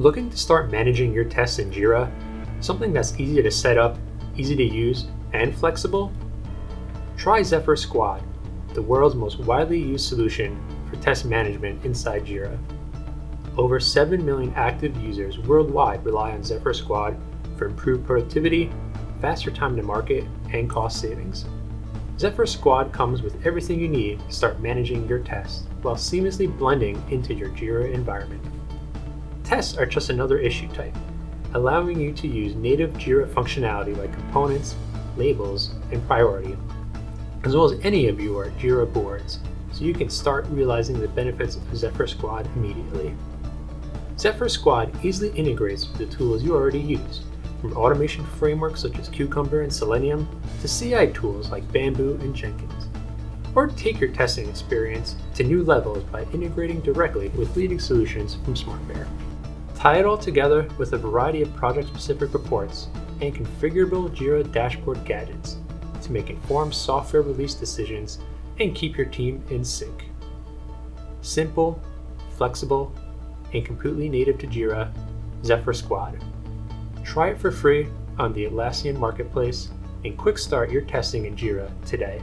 Looking to start managing your tests in Jira? Something that's easy to set up, easy to use, and flexible? Try Zephyr Squad, the world's most widely used solution for test management inside Jira. Over 7 million active users worldwide rely on Zephyr Squad for improved productivity, faster time to market, and cost savings. Zephyr Squad comes with everything you need to start managing your tests while seamlessly blending into your Jira environment. Tests are just another issue type, allowing you to use native Jira functionality like components, labels, and priority, as well as any of your Jira boards, so you can start realizing the benefits of Zephyr Squad immediately. Zephyr Squad easily integrates with the tools you already use, from automation frameworks such as Cucumber and Selenium to CI tools like Bamboo and Jenkins. Or take your testing experience to new levels by integrating directly with leading solutions from SmartBear. Tie it all together with a variety of project-specific reports and configurable Jira dashboard gadgets to make informed software release decisions and keep your team in sync. Simple, flexible, and completely native to Jira, Zephyr Squad. Try it for free on the Atlassian Marketplace and quick start your testing in Jira today.